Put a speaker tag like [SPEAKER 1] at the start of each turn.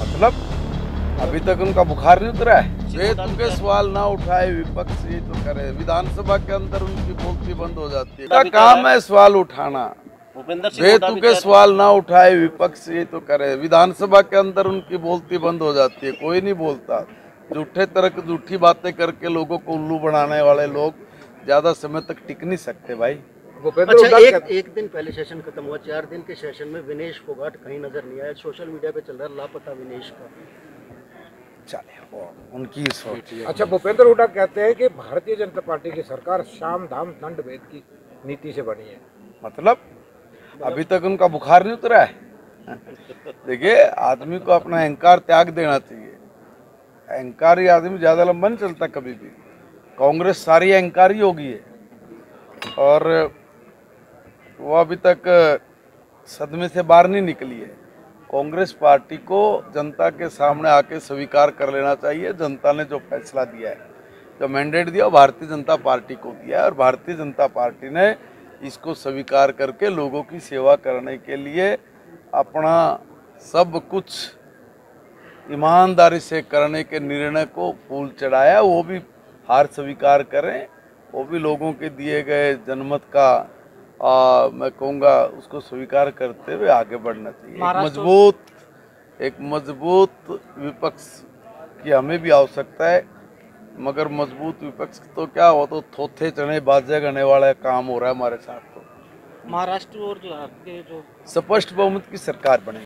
[SPEAKER 1] मतलब अभी तक उनका बुखार नहीं उतरा है? बेतुके सवाल ना उठाए विपक्ष ये तो करे। विधानसभा के अंदर उनकी बोलती बंद हो जाती है। काम है सवाल उठाना।
[SPEAKER 2] भूपेंद्र सिंह
[SPEAKER 1] बेतुके सवाल ना उठाए विपक्ष ये तो करे। विधानसभा के अंदर उनकी बोलती बंद हो जाती है कोई नहीं बोलता। झूठे तरह की झूठी बातें करके लोगों को उल्लू बनाने वाले लोग ज़्यादा समय तक टिक नहीं सकते भाई।
[SPEAKER 3] अच्छा एक एक दिन पहले सेशन खत्म हुआ चार दिन के सेशन में विनेश फोगाट कहीं नज़र नहीं आया। सोशल मीडिया पे चल रहा लापता विनेश का।
[SPEAKER 1] चले उनकी सोच
[SPEAKER 4] अच्छा भूपेंद्र हुड्डा कहते हैं कि भारतीय जनता पार्टी की सरकार शाम धाम दंड भेद की नीति से बनी है।
[SPEAKER 1] मतलब अभी तक उनका बुखार नहीं उतरा है? देखिए आदमी को अपना अहंकार त्याग देना चाहिए। अहंकारी आदमी ज़्यादा लंबा नहीं चलता कभी भी। कांग्रेस सारी अहंकारी हो गई है। और वो अभी तक सदमे से बाहर नहीं निकली है। कांग्रेस पार्टी को जनता के सामने आके स्वीकार कर लेना चाहिए। जनता ने जो फैसला दिया है, जो मैंडेट दिया भारतीय जनता पार्टी को दिया है। और भारतीय जनता पार्टी ने इसको स्वीकार करके लोगों की सेवा करने के लिए अपना सब कुछ ईमानदारी से करने के निर्णय को फूल चढ़ाया। वो भी हार स्वीकार करें। वो भी लोगों के दिए गए जनमत का आ, मैं कहूँगा उसको स्वीकार करते हुए आगे बढ़ना चाहिए। मज़बूत एक मज़बूत विपक्ष की हमें भी आवश्यकता है। मगर मज़बूत विपक्ष तो क्या हो तो थोथे चढ़े बाजे गने वाला काम हो रहा है हमारे साथ तो।
[SPEAKER 5] महाराष्ट्र और जो आपके जो
[SPEAKER 1] स्पष्ट बहुमत की सरकार बनेगी